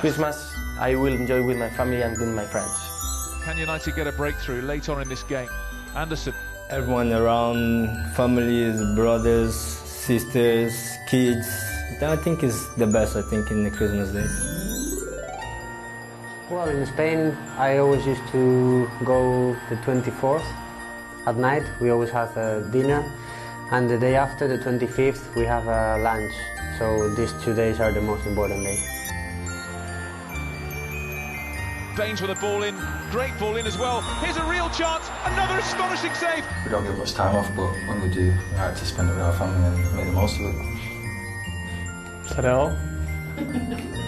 Christmas I will enjoy with my family and with my friends. Can United get a breakthrough late on in this game? Anderson. Everyone around, families, brothers, sisters, kids. I think is the best, I think, in the Christmas days. Well, in Spain, I always used to go the 24th at night. We always have a dinner. And the day after, the 25th, we have a lunch. So these two days are the most important days. Baines with a ball in, great ball in as well. Here's a real chance, another astonishing save. We don't get much time off, but when we do, we like to spend it with our family and make the most of it. Is that all?